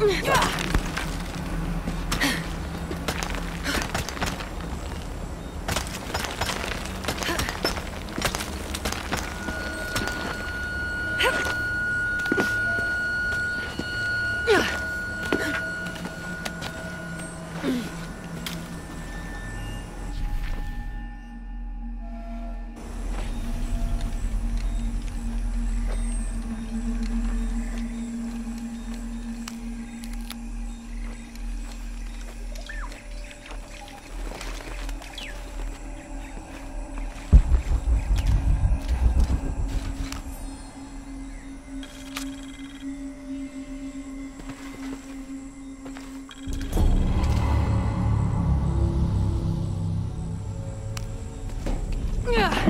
Mm-hmm. Yeah.